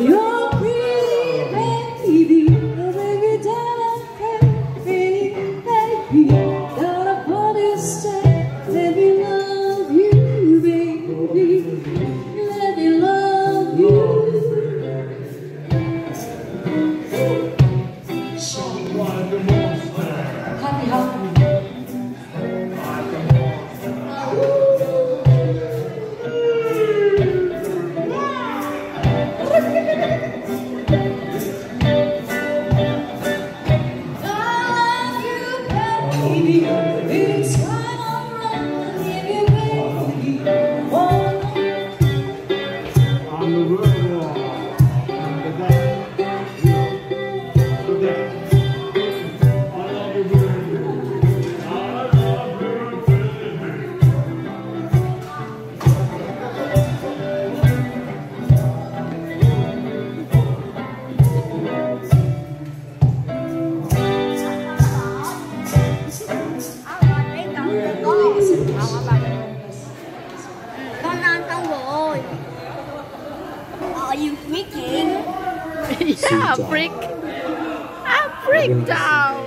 You. Are you freaking? yeah, freak. I'm freaked out.